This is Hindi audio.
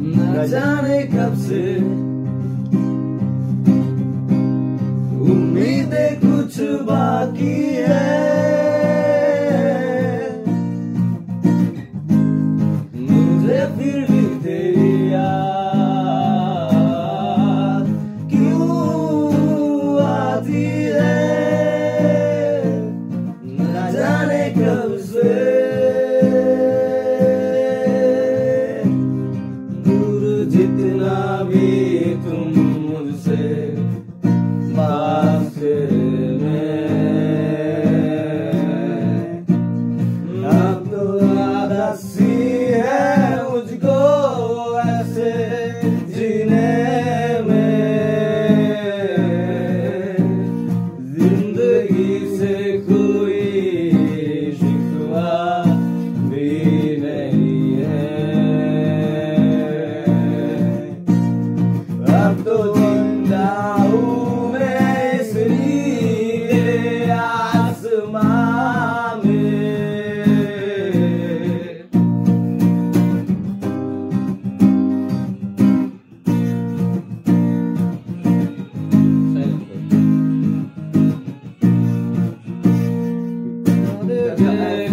न जाने कब से। उम्मीदें कुछ बाकी है। मुझे फिर भी जितना भी तुम मुझसे पास में अब तो आदत सी है मुझको ऐसे जीने में। ज़िंदगी से कोई